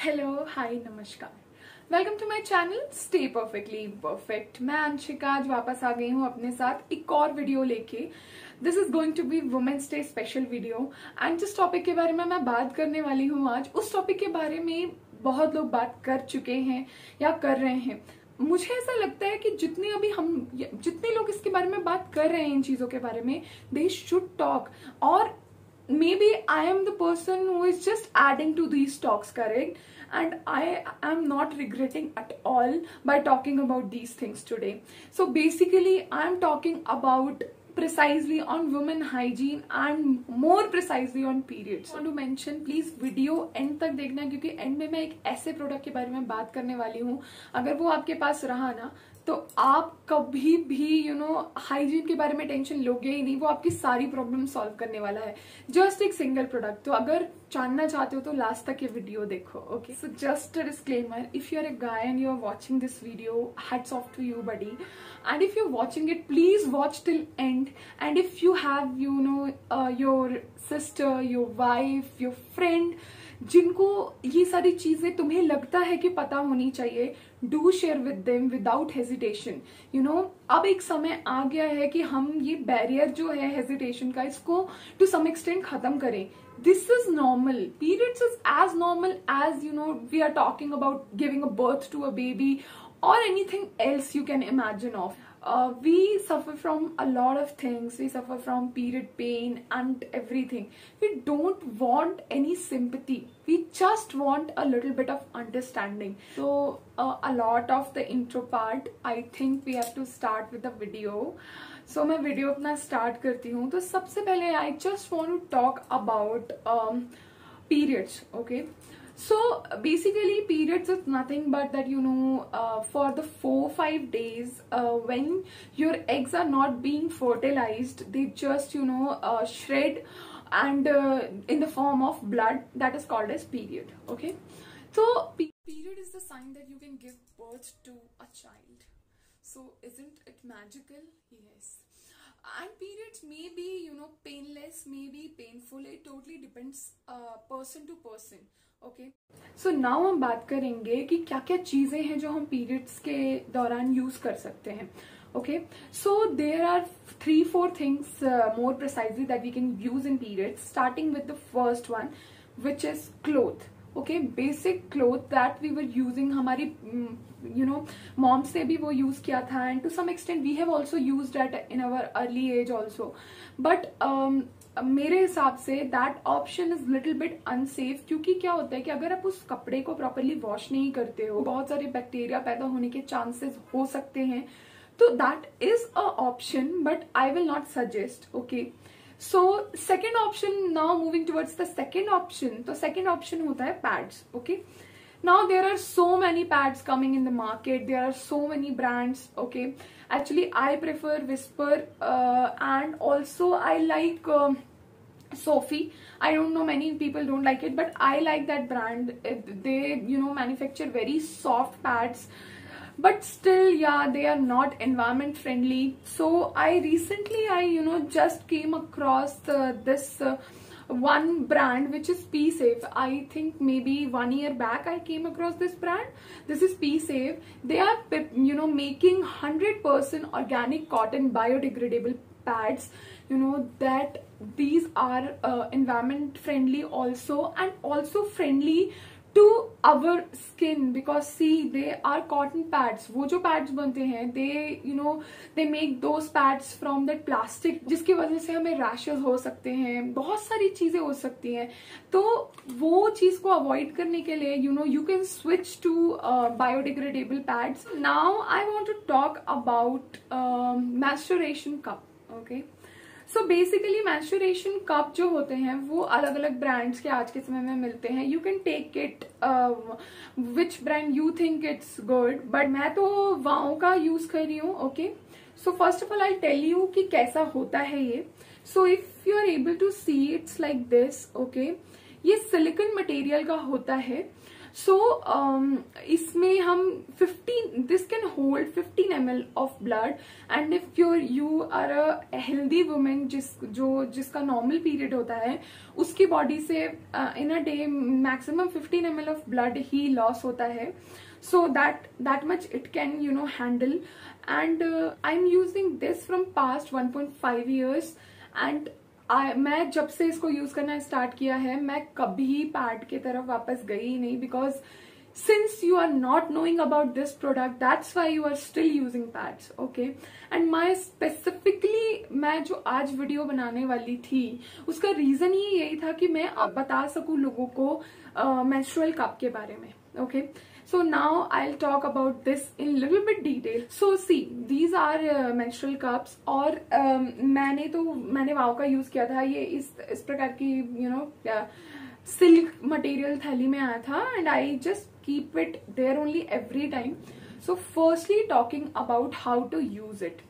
Hello hi नमस्कार welcome to my channel stay perfectly perfect मैं अंशिका, आज वापस आ गई हूँ अपने साथ एक और वीडियो लेके। This is going to be women's day special video and जिस टॉपिक के बारे में मैं बात करने वाली हूँ आज, उस टॉपिक के बारे में बहुत लोग बात कर चुके हैं या कर रहे हैं। मुझे ऐसा लगता है कि जितने अभी हम, जितने लोग इसके बारे में बात कर रहे हैं इन चीज़ों के बारे में दे शुड टॉक और maybe I am the person who is just adding to these talks correct and I I am not regretting at all by talking about these things today so basically I am talking about precisely on women hygiene and more precisely on periods. I want to mention, please, video end तक देखना, क्योंकि end में मैं एक ऐसे product के बारे में बात करने वाली हूँ। अगर वो आपके पास रहा ना तो आप कभी भी यू नो हाइजीन के बारे में टेंशन लोगे ही नहीं, वो आपकी सारी प्रॉब्लम सॉल्व करने वाला है। जस्ट एक सिंगल प्रोडक्ट तो अगर जानना चाहते हो तो लास्ट तक ये वीडियो देखो okay so just a disclaimer if you are a guy and you are watching this video heads off to you buddy and if you are watching it please watch till end and if you have you know your sister your wife your friend जिनको ये सारी चीज़ें तुम्हें लगता है कि पता होनी चाहिए do share with them without hesitation you know अब एक समय आ गया है कि हम ये बैरियर जो है हेजिटेशन का, इसको टू सम एक्सटेंट खत्म करें। This is normal periods is as normal as you know we are talking about giving a birth to a baby और anything else you can imagine of uh, we suffer from a lot of things we suffer from period pain and everything we don't want any sympathy we just want a little bit of understanding so uh, a lot of the intro part i think we have to start with the video so मैं video अपना start करती हूँ तो सबसे पहले I just want to talk about periods okay so basically periods is nothing but that you know uh, for the four five days uh, when your eggs are not being fertilized they just you know uh, shred and uh, in the form of blood that is called as period okay? So period is the sign that you can give birth to a child. So isn't it magical? Yes. And periods may be you know painless may be painful. It totally depends uh, person to person okay so now हम बात करेंगे कि क्या क्या चीज़ें हैं जो हम पीरियड्स के दौरान यूज़ कर सकते हैं। Okay so there are three four things more precisely that we can use in period starting with the first one which is cloth okay basic cloth that we were using हमारी you know mom से भी वो use किया था and to some extent we have also use it in our early age also but मेरे हिसाब से that option is little bit unsafe क्योंकि क्या होता है कि अगर आप उस कपड़े को प्रॉपरली वॉश नहीं करते हो, बहुत सारे बैक्टीरिया पैदा होने के चांसेस हो सकते हैं। तो that is a option but I will not suggest okay so second option now moving towards the second option तो सेकेंड ऑप्शन होता है pads okay now there are so many pads coming in the market there are so many brands okay actually i prefer whisper uh, and also i like uh, Sophie. I don't know many people don't like it, but I like that brand. They, you know, manufacture very soft pads, but still, yeah, they are not environment friendly. So I recently, I, you know, just came across the, this uh, one brand which is P Safe. I think maybe one year back I came across this brand. This is P Safe. They are, you know, making 100% organic cotton biodegradable pads you know that these are uh, environment friendly also and also friendly to our skin because see they are cotton pads वो जो pads बनते हैं they you know they make those pads from that plastic जिसकी वजह से हमें rashes हो सकते हैं, बहुत सारी चीज़ें हो सकती हैं। तो वो चीज़ को अवॉइड करने के लिए you know you can switch to biodegradable pads now I want to talk about menstruation cup okay so basically menstruation cup जो होते हैं, वो अलग अलग ब्रांड्स के आज के समय में मिलते हैं। You can take it which brand you think it's good but मैं तो वाओ का यूज़ कर रही हूँ okay so first of all I tell you कि कैसा होता है ये। So if you are able to see it's like this okay ये सिलिकन मटेरियल का होता है। सो so, um, इसमें हम 15 this can hold 15 M of blood and if your you are a healthy women जिस जो जिसका नॉर्मल पीरियड होता है उसकी बॉडी से in a day maximum 15 M of blood he loss होता है। So that that much it can you know handle. And uh, i'm using this from past 1.5 years and I, मैं जब से इसको यूज़ करना स्टार्ट किया है मैं कभी पैड की तरफ़ वापस गई ही नहीं because since you are not knowing about this product that's why you are still using pads okay and my specifically मैं जो आज वीडियो बनाने वाली थी उसका रीजन ही यही था कि मैं बता सकूँ लोगों को मेंस्ट्रुअल uh, कप के बारे में okay okay? So now I'll talk about this in little bit detail. So see, these are uh, menstrual cups और um, मैंने तो मैंने वाव का यूज़ किया था। ये इस इस प्रकार की यू नो सिल्क मटेरियल थैली में आया था and I just keep it there only every time so firstly talking about how to use it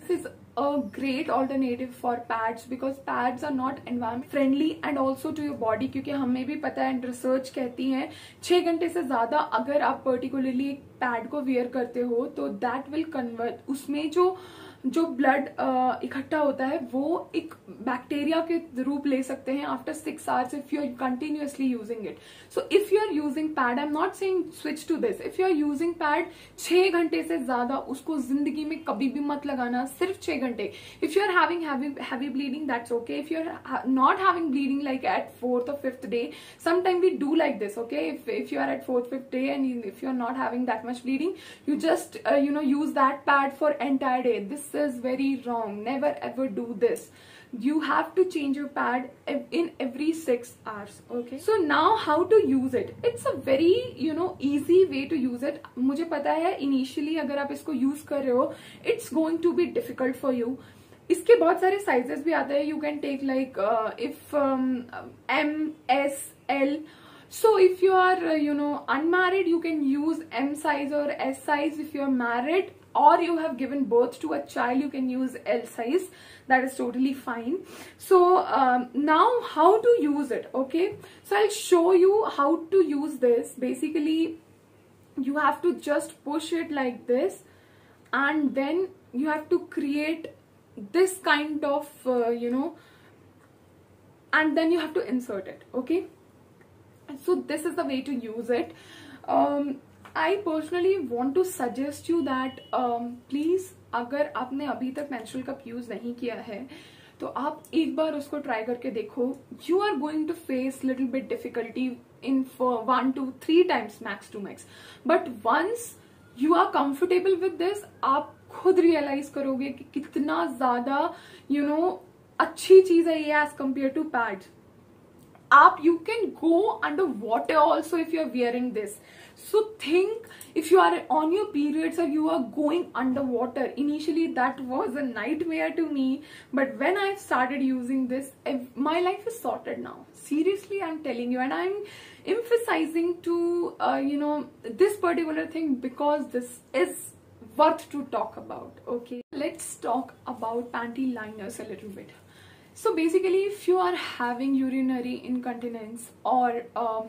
this is a great alternative for pads because pads are not environment friendly and also to your body क्योंकि हमें भी पता है research कहती है छह घंटे से ज़्यादा अगर आप पर्टिकुलरली एक पैड को वेयर करते हो तो दैट विल कन्वर्ट उसमें जो जो ब्लड इकट्ठा होता है, वो एक बैक्टीरिया के रूप ले सकते हैं after six hours if you are continuously using it so if you are using pad I am not saying switch to this if you are using pad छह घंटे से ज़्यादा उसको ज़िंदगी में कभी भी मत लगाना, सिर्फ़ छह घंटे। If you are having heavy bleeding that's okay if you are not having bleeding like at fourth और fifth day sometime we do like this okay if if you are at fourth fifth day and if you are not having that much bleeding you just you know use that pad for entire day this is very wrong. Never ever do this. You have to change your pad in every six hours. Okay. So now how to use it? It's a very you know easy way to use it. मुझे पता है initially अगर आप इसको use कर रहे हो, it's going to be difficult for you. इसके बहुत सारे साइजेस भी आते हैं you can take like if M S L so if you are uh, you know unmarried you can use m size or s size if you are married or you have given birth to a child you can use L size. That is totally fine. So um, now how to use it okay? So I'll show you how to use this. Basically you have to just push it like this and then you have to create this kind of uh, you know and then you have to insert it okay? So this is the way to use it. Um, I personally want to suggest you that please अगर आपने अभी तक menstrual cup use नहीं किया है तो आप एक बार उसको ट्राई करके देखो। You are going to face little bit difficulty in one two three times max to max but once you are comfortable with this आप खुद रियलाइज़ करोगे कि कितना ज़्यादा यू नो अच्छी चीज़ है ये एज कंपेयर टू पैड्स आप you can go under water also if you're wearing this. So think if you are on your periods or you are going underwater. Initially that was a nightmare to me. But when i started using this my life is sorted now. Seriously i'm telling you. And i'm emphasizing to uh, you know this particular thing because this is worth to talk about okay? Let's talk about panty liners a little bit. So basically if you are having urinary incontinence or you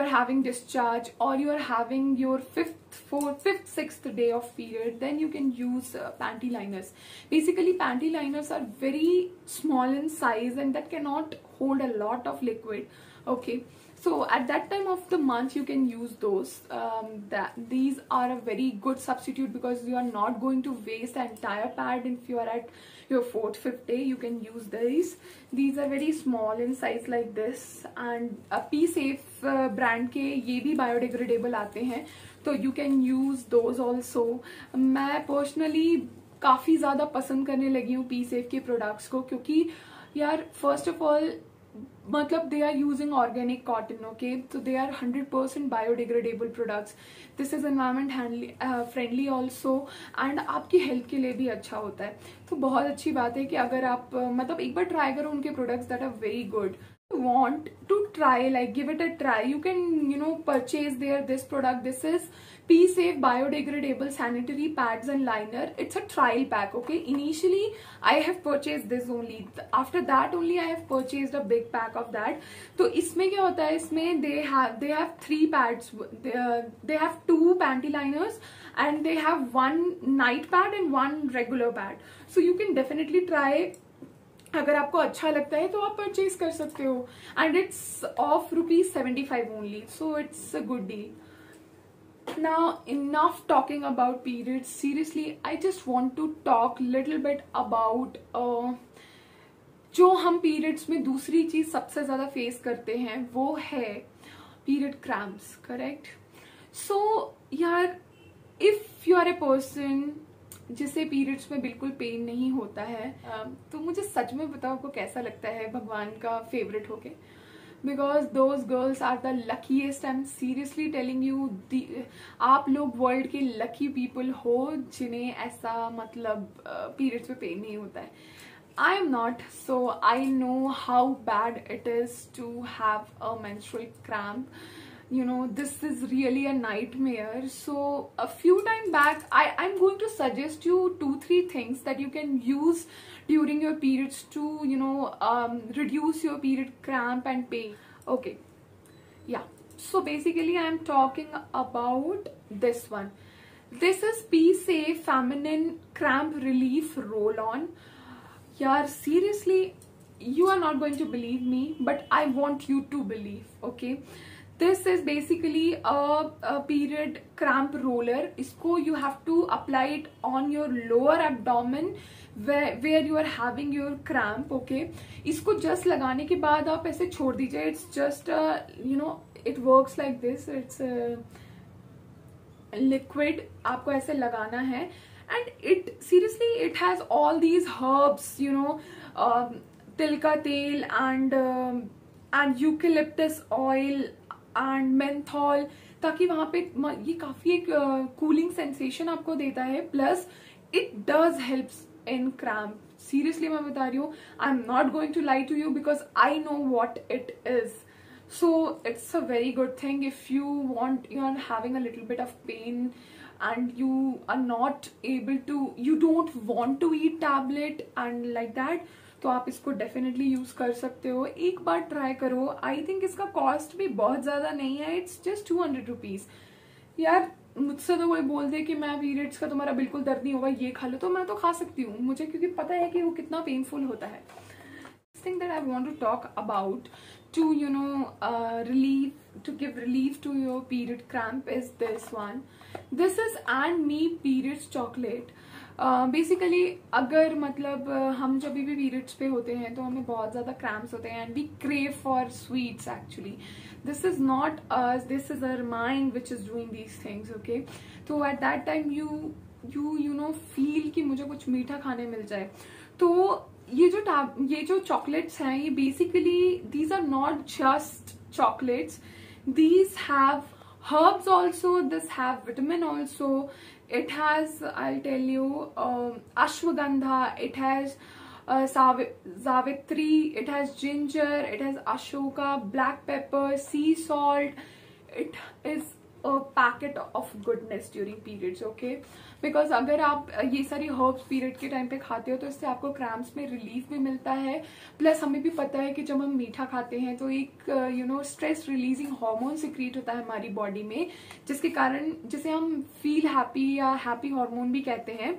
are having discharge or you are having your fifth fourth fifth sixth day of period then you can use uh, panty liners. Basically panty liners are very small in size and that cannot hold a lot of liquid okay? So at that time of the month you can use those. Um, that these are a very good substitute because you are not going to waste the entire pad if you are at your fourth fifth day you can use these. These are very small in size like this and a P safe brand के ये भी biodegradable आते हैं तो you can use those also मैं personally काफ़ी ज़्यादा पसंद करने लगी हूँ पी सेफ़ के प्रोडक्ट्स को, क्योंकि यार फ़र्स्ट ऑफ़ ऑल मतलब they are using organic cotton okay तो they are hundred percent biodegradable products this is environment friendly also and आपकी हेल्थ के लिए भी अच्छा होता है। तो बहुत अच्छी बात है कि अगर आप मतलब एक बार ट्राई करो उनके products that are very good want to try like give it a try. You can you know purchase their this product. This is p safe biodegradable sanitary pads and liner. It's a trial pack okay? Initially i have purchased this only. After that only i have purchased a big pack of that. So isme kya hota hai? Isme they have they have three pads. They, uh, they have two panty liners and they have one night pad and one regular pad. So you can definitely try अगर आपको अच्छा लगता है तो आप purchase कर सकते हो. And it's of rupees seventy five only so it's a good deal now enough talking about period seriously I just want to talk little bit about जो हम पीरियड्स में दूसरी चीज़ सबसे ज़्यादा फेस करते हैं, वो है पीरियड क्रैम्प्स करेक्ट सो यार if you are a person जिसे पीरियड्स में बिल्कुल पेन नहीं होता है तो मुझे सच में बताओ आपको कैसा लगता है भगवान का फेवरेट होके? Because those girls are the luckiest I am seriously telling you आप लोग वर्ल्ड के लकी पीपल हो जिन्हें ऐसा मतलब पीरियड्स में पेन नहीं होता है। I am not so I know how bad it is to have a menstrual cramp you know this is really a nightmare. So a few time back i i'm going to suggest you two three things that you can use during your periods to you know um, reduce your period cramp and pain. Okay. Yeah. So basically i'm talking about this one. This is p safe feminine cramp relief roll on. Yeah seriously you are not going to believe me but i want you to believe okay this is basically a period cramp roller इसको you have to apply it on your lower abdomen where you are having your cramp okay इसको just लगाने के बाद आप ऐसे छोड़ दीजिए। It's just you know it work like this it's liquid आपको ऐसे लगाना है। And it seriously it has all these herbs you know तिल का तेल and and eucalyptus oil and menthol ताकि वहाँ पे ये काफ़ी एक कूलिंग uh, सेंसेशन आपको देता है। Plus it does help in cramp seriously मैं बता रही हूँ I am not going to like to you because I know what it is so it's a very good thing if you want you are having a little bit of pain and you are not able to you don't want to eat tablet and like that तो आप इसको definitely use कर सकते हो। एक बार try करो। I think इसका cost भी बहुत ज़्यादा नहीं है। It's just two hundred rupees यार, मुझसे तो कोई बोल दे कि मैं पीरियड्स का तुम्हारा बिल्कुल दर्द नहीं होगा, ये खा लो। तो मैं तो खा सकती हूँ। मुझे क्योंकि पता है कि वो कितना पेनफुल होता है। Thing that I want to talk about to you know relief to give relief to your period cramp is this one this is and me periods chocolate basically uh, अगर मतलब हम जब भी पीरियड्स पे होते हैं तो हमें बहुत ज़्यादा क्रैम्प्स होते हैं and we crave for sweets actually this is not us this is our mind which is doing these things okay तो at that time you you you know feel कि मुझे कुछ मीठा खाने मिल जाए। तो ये जो ये जो चॉकलेट्स हैं ये basically these are not just chocolates these have herbs also this have vitamin also. It has i'll tell you um, ashwagandha it has uh, zavitri it has ginger it has ashoka black pepper sea salt. It is a of goodness during periods okay because अगर आप ये सारी herbs period के time पे खाते हो तो इससे आपको क्रैम्प्स में रिलीफ भी मिलता है। प्लस हमें भी पता है कि जब हम मीठा खाते हैं तो एक you know stress releasing hormone secrete होता है हमारी बॉडी में, जिसके कारण, जिसे हम फील हैप्पी या हैप्पी हार्मोन भी कहते हैं।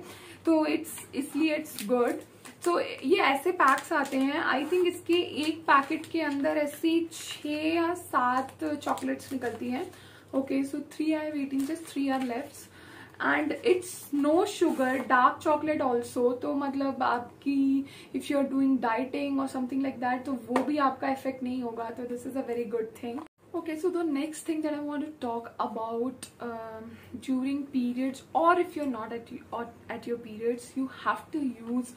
तो इट्स इसलिए इट्स गुड तो ये ऐसे पैक्स आते हैं। आई थिंक इसके एक पैकेट के अंदर ऐसी छह या सात चॉकलेट्स निकलती हैं। Okay so three I waiting just three are left and it's no sugar dark chocolate also तो मतलब आपकी if you are doing dieting और समथिंग लाइक दैट तो वो भी आपका इफ़ेक्ट नहीं होगा. तो this is a very good thing okay so the next thing that i want to talk about um, during periods or if you're not at, at your periods you have to use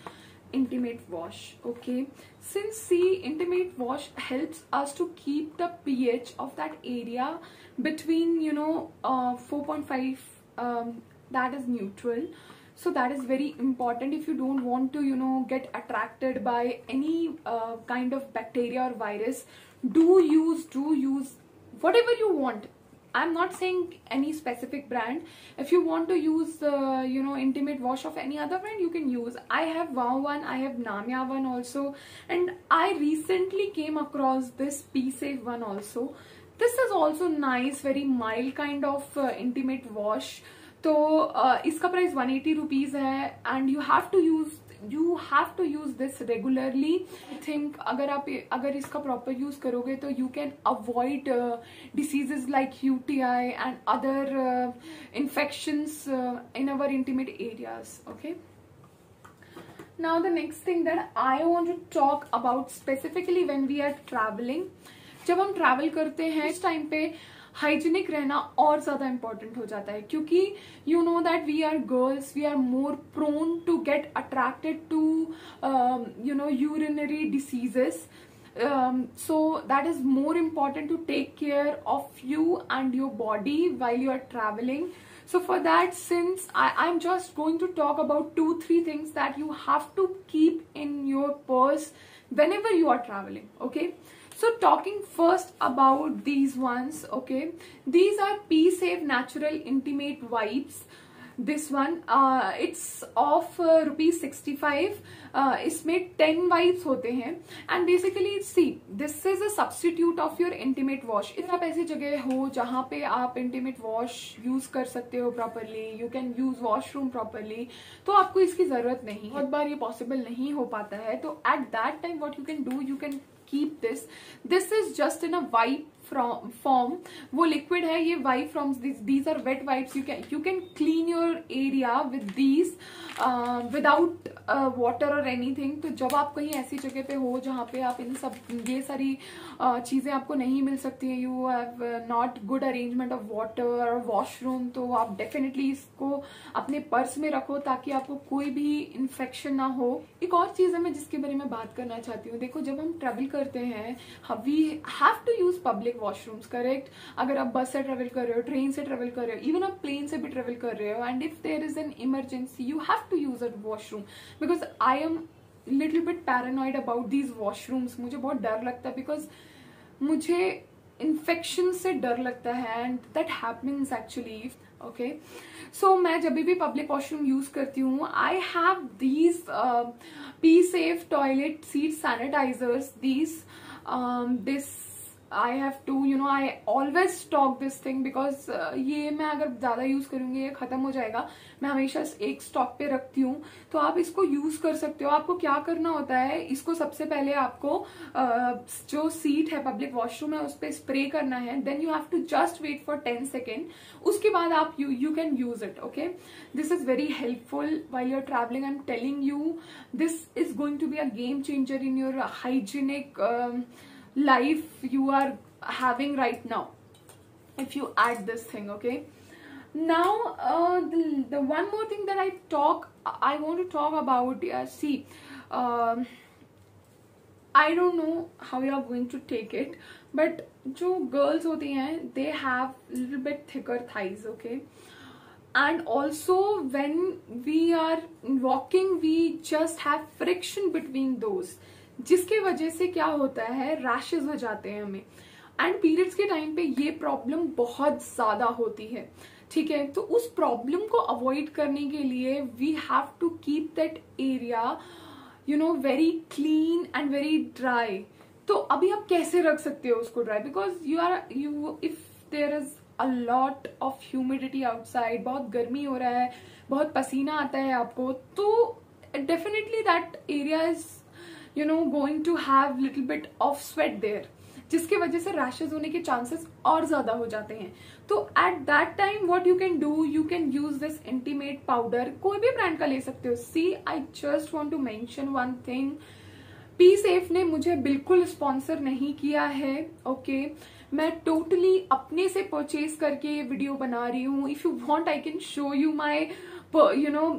intimate wash okay? Since see intimate wash helps us to keep the ph of that area between you know uh, 4.5 um, that is neutral. So that is very important if you don't want to you know get attracted by any uh, kind of bacteria or virus. Do use do use whatever you want i'm not saying any specific brand if you want to use uh, you know intimate wash of any other brand you can use i have wow one i have namya one also and i recently came across this p safe one also this is also nice very mild kind of uh, intimate wash तो uh, इसका price one eighty rupees है and you have to use You have to use this regularly I think अगर आप अगर इसका proper use करोगे तो you can avoid diseases like U T I and other infections in our intimate areas okay now, the next thing that i want to talk about specifically when we are traveling. जब हम travel करते हैं, इस time पे hygienic रहना और ज़्यादा important हो जाता है, क्योंकि you know that we are girls we are more prone to get attracted to um, you know urinary diseases. Um, so that is more important to take care of you and your body while you are traveling. So for that since I, am just going to talk about two three things that you have to keep in your purse whenever you are traveling okay? So talking first about these ones okay? These are pea safe natural intimate wipes. This one it's of rupees sixty rupees 65 uh, इसमें ten wipes होते हैं। And basically see this is a substitute of your intimate wash इस आप ऐसी जगह हो जहाँ पे आप इंटीमेट वॉश यूज़ कर सकते हो properly you can use washroom properly तो आपको इसकी ज़रूरत नहीं बहुत बार ये पॉसिबल नहीं हो पाता है। तो at that time what you can do you can keep this. This is just in a white form वो लिक्विड है ये white from these are wet wet you can you can clean your area with these uh, without uh, water तो जब आप कहीं ऐसी जगह पे हो जहाँ पे आप इन सब ये सारी uh, चीज़ें आपको नहीं मिल सकती हैं you have not good arrangement of water और वॉशरूम तो आप डेफिनेटली इसको अपने पर्स में रखो ताकि आपको कोई भी इन्फेक्शन ना हो। एक और चीज़ है मैं जिसके बारे में बात करना चाहती हूँ। देखो जब हम ट्रेवल करते हैं we have to use public washrooms correct, अगर आप बस से ट्रेवल कर रहे हो ट्रेन से ट्रेवल कर रहे हो इवन आप प्लेन से भी ट्रेवल कर रहे हो and if there is an emergency you have to use a washroom because I am little bit paranoid about these washrooms मुझे बहुत डर लगता है बिकॉज़ मुझे इन्फेक्शन से डर लगता है and that happens actually okay so मैं जब भी पब्लिक वॉशरूम यूज़ करती हूँ I have these Pee Safe toilet seat sanitisers these this I have to you know I always stock this thing because ये मैं अगर ज़्यादा यूज़ करूँगी ये खत्म हो जाएगा मैं हमेशा एक स्टॉक पे रखती हूँ। तो आप इसको यूज़ कर सकते हो। आपको क्या करना होता है इसको सबसे पहले आपको uh, जो सीट है पब्लिक वॉशरूम है उस पर स्प्रे करना है। Then you have to just wait for ten second उसके बाद आप you you can use it okay this is very helpful why you're travelling I am telling you this is going to be a game changer in your hygienic life you are having right now if you add this thing okay now uh, the, the one more thing that i talk i want to talk about yeah, see um, i don't know how you are going to take it but जो girls होती हैं they have little bit thicker thighs okay and also when we are walking we just have friction between those जिसके वजह से क्या होता है rashes हो जाते हैं हमें। एंड पीरियड्स के टाइम पे ये प्रॉब्लम बहुत ज़्यादा होती है। ठीक है? तो उस प्रॉब्लम को अवॉइड करने के लिए we have to keep that area you know very clean and very dry तो अभी आप कैसे रख सकते हो उसको dry because you are you if there is a lot of humidity outside बहुत गर्मी हो रहा है, बहुत पसीना आता है आपको तो definitely that area is you know going to have little bit of sweat there जिसकी वजह से रैशेज होने के चांसेस और ज़्यादा हो जाते हैं। तो at that time what you can do you can use this intimate powder कोई भी ब्रांड का ले सकते हो। See I just want to mention one thing Pee Safe ने मुझे बिल्कुल स्पॉन्सर नहीं किया है ओके okay? मैं टोटली totally अपने से परचेज करके ये वीडियो बना रही हूँ। If you want I can show you my you know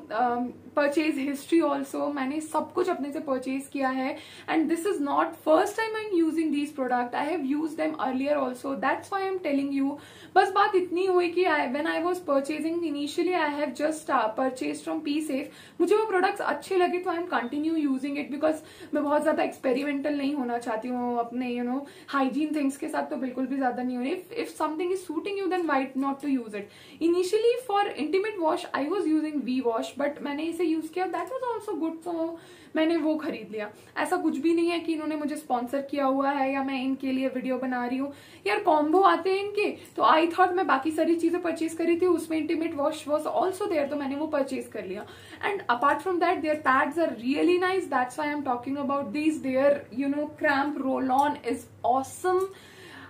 purchase history also मैंने सब कुछ अपने से परचेज किया है. And this is not first time I am using these product I have use them earlier also that's why I am telling you बस बात इतनी हुई कि I when I was purchasing initially I have just purchase from Pee Safe मुझे वो products अच्छे लगे तो I am continue using it because मैं बहुत ज़्यादा एक्सपेरिमेंटल नहीं होना चाहती हूँ अपने यू नो हाइजीन थिंग्स के साथ तो बिल्कुल भी ज़्यादा नहीं होने if something is suiting you then why not to use it initially for intimate wash I was using V Wash but मैंने इसे यूज़ किया that was also good so मैंने वो खरीद लिया। ऐसा कुछ भी नहीं है कि इन्होंने मुझे स्पॉन्सर किया हुआ है या मैं इनके लिए वीडियो बना रही हूँ। यार कॉम्बो आते हैं इनके। तो आई थॉट मैं बाकी सारी चीज़ें परचेज करी थी, उसमें intimate wash was also there तो मैंने वो परचेज कर लिया। And apart from that there pads are really nice that's why am talking about these there you know cramp roll on is awesome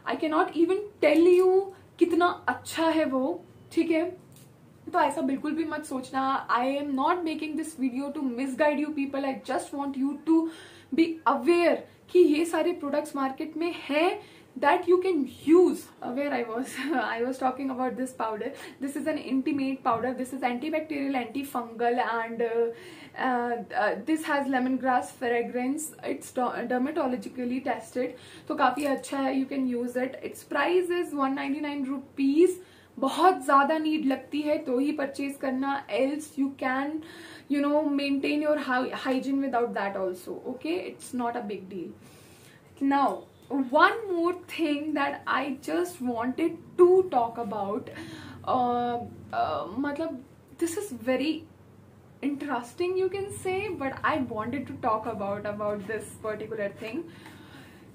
I can not even tell you कितना अच्छा है वो, ठीक है? तो ऐसा बिल्कुल भी मत सोचना। I am not making this video to misguide you people I just want you to be aware कि ये सारे प्रोडक्ट्स मार्केट में है that you can use aware I was I was talking about this powder this is an intimate powder this is anti bacterial anti fungal and this has lemon grass fragrance it's dermatologically tested तो काफ़ी अच्छा है you can use it it's price is one ninety nine rupees बहुत ज़्यादा need लगती है तो ही परचेज करना। Else you can you know maintain your hygiene without that also okay it's not a big deal now one more thing that I just wanted to talk about मतलब this is very interesting you can say but I wanted to talk about about this particular thing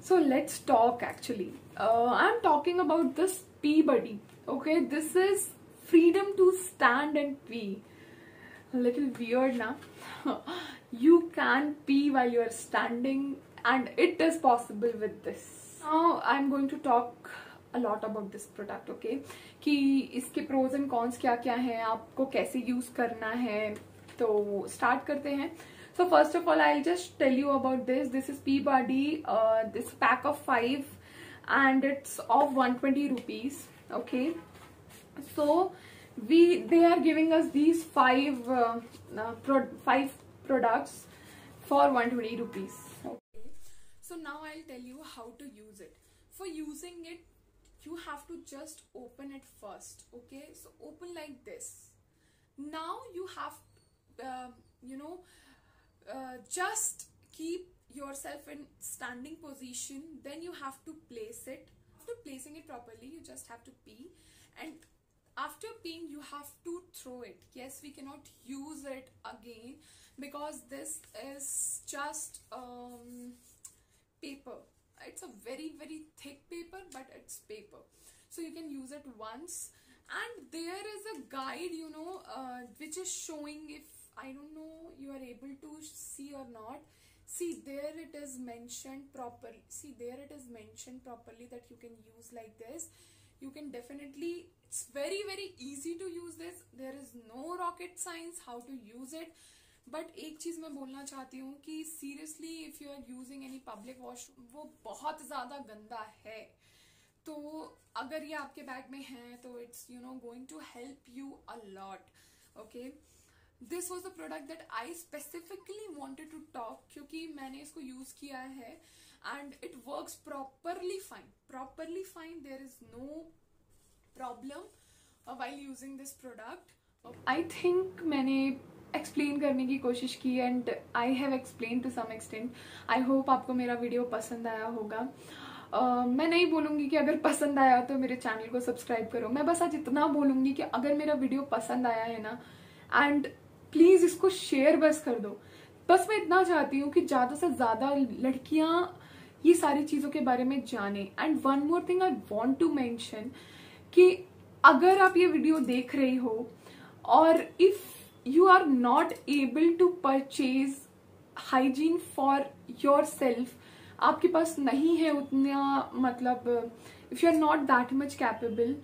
so let's talk actually I am talking about this Pee Buddy okay this is freedom to stand and pee a little weird now you can pee while you're standing and it is possible with this now i'm going to talk a lot about this product okay कि इसके pros and cons क्या क्या हैं आपको कैसे use करना है तो start करते हैं so first of all i'll just tell you about this this is Peabody uh, this pack of five and it's of 120 rupees okay? So we they are giving us these five uh, uh, pro five products for 120 rupees. Okay? So now i'll tell you how to use it. For using it you have to just open it first. Okay? So open like this. Now you have uh, you know uh, just keep yourself in standing position. Then you have to place it after placing it properly you just have to pee. And after peeing you have to throw it. Yes we cannot use it again because this is just um, paper. It's a very very thick paper but it's paper. So you can use it once. And there is a guide you know uh, which is showing if I don't know you are able to see or not see there it is mentioned properly see there it is mentioned properly that you can use like this you can definitely it's very very easy to use this there is no rocket science how to use it but एक चीज़ मैं बोलना चाहती हूँ कि seriously if you are using any public washroom वो बहुत ज़्यादा गंदा है तो अगर ये आपके बैग में है तो it's you know going to help you a lot okay this was the product that I specifically wanted to talk क्योंकि मैंने इसको यूज़ किया है and it work properly fine properly fine there is no problem while using this product I think मैंने explain करने की कोशिश की and I have explain to some extent I hope आपको मेरा वीडियो पसंद आया होगा। Uh, मैं नहीं बोलूँगी कि अगर पसंद आया तो मेरे चैनल को सब्सक्राइब करो। मैं बस आज इतना बोलूँगी कि अगर मेरा वीडियो पसंद आया है ना एंड प्लीज़ इसको शेयर बस कर दो। बस मैं इतना चाहती हूँ कि ज़्यादा से ज़्यादा लड़कियाँ ये सारी चीज़ों के बारे में जाने। And one more thing I want to mention कि अगर आप ये वीडियो देख रही हो और if you are not able to purchase hygiene for yourself आपके पास नहीं है उतना मतलब if you are not that much capable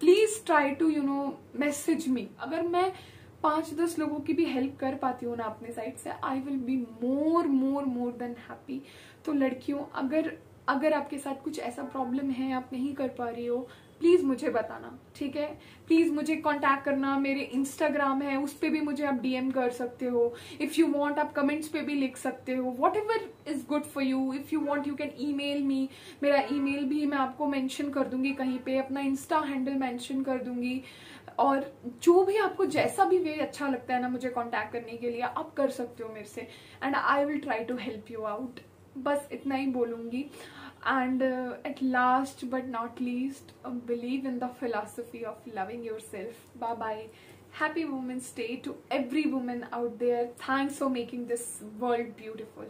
please try to you know message me अगर मैं पाँच दस लोगों की भी हेल्प कर पाती हूँ ना अपने साइड से I will be more more more than happy तो लड़कियों, अगर अगर आपके साथ कुछ ऐसा प्रॉब्लम है, आप नहीं कर पा रही हो प्लीज़ मुझे बताना, ठीक है? प्लीज़ मुझे कांटेक्ट करना, मेरे इंस्टाग्राम है, उस पर भी मुझे आप डीएम कर सकते हो। इफ़ यू वांट आप कमेंट्स पे भी लिख सकते हो। Whatever is good for you if you want you can email me मेरा ईमेल भी मैं आपको मेंशन कर दूँगी कहीं पे, अपना इंस्टा हैंडल मेंशन कर दूँगी। और जो भी आपको जैसा भी वे अच्छा लगता है ना मुझे कांटेक्ट करने के लिए, आप कर सकते हो मेरे से। And I will try to help you out बस इतना ही बोलूँगी। And uh, at last but not least uh, believe in the philosophy of loving yourself. Bye bye. Happy women's day to every woman out there. Thanks for making this world beautiful